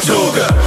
Tortuga